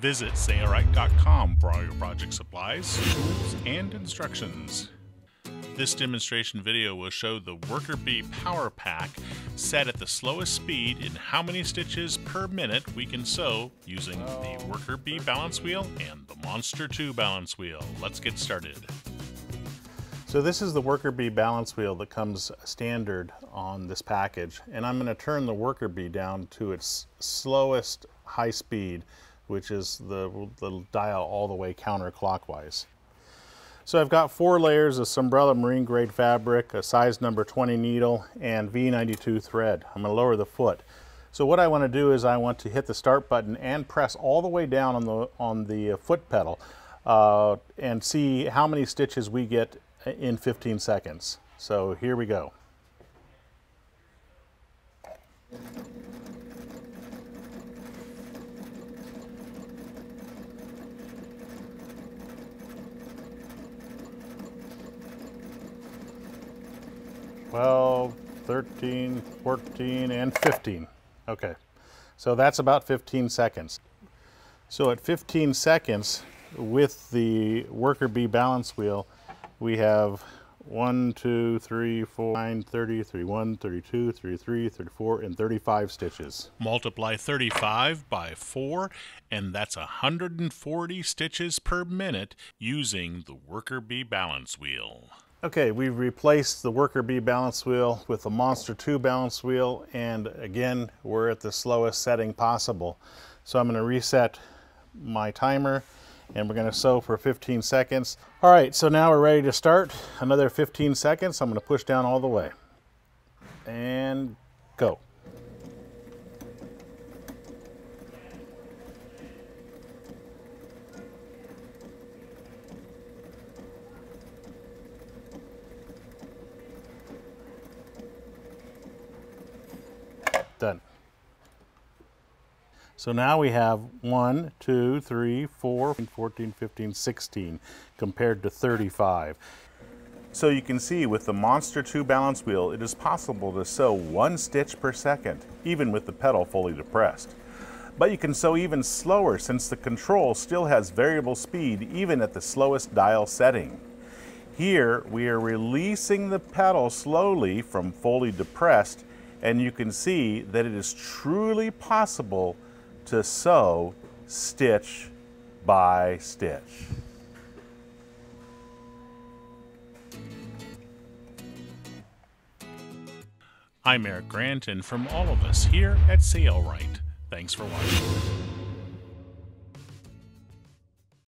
Visit sailrite.com for all your project supplies, tools, and instructions. This demonstration video will show the WorkerB Power Pack set at the slowest speed in how many stitches per minute we can sew using the WorkerB balance wheel and the Monster 2 balance wheel. Let's get started. So this is the WorkerB balance wheel that comes standard on this package and I'm going to turn the WorkerB down to its slowest high speed which is the, the dial all the way counterclockwise. So I've got four layers of Sunbrella marine grade fabric, a size number 20 needle, and V92 thread. I'm going to lower the foot. So what I want to do is I want to hit the start button and press all the way down on the, on the foot pedal uh, and see how many stitches we get in 15 seconds. So here we go. Twelve, thirteen, fourteen, and 15. Okay, so that's about 15 seconds. So at 15 seconds, with the WorkerB balance wheel, we have 1, 2, 3, 4, 9, 30, 31, 32, 33, 34, and 35 stitches. Multiply 35 by 4, and that's 140 stitches per minute using the WorkerB balance wheel. Okay, we've replaced the WorkerB balance wheel with the Monster 2 balance wheel, and again, we're at the slowest setting possible. So I'm gonna reset my timer and we're gonna sew for 15 seconds. All right, so now we're ready to start. Another 15 seconds. I'm gonna push down all the way. And go. Done. So now we have 1, 2, 3, 4, 14, 15, 16 compared to 35. So you can see with the Monster 2 balance wheel, it is possible to sew one stitch per second, even with the pedal fully depressed. But you can sew even slower since the control still has variable speed even at the slowest dial setting. Here we are releasing the pedal slowly from fully depressed and you can see that it is truly possible to sew stitch by stitch. I'm Eric Grant, and from all of us here at Sailrite, thanks for watching.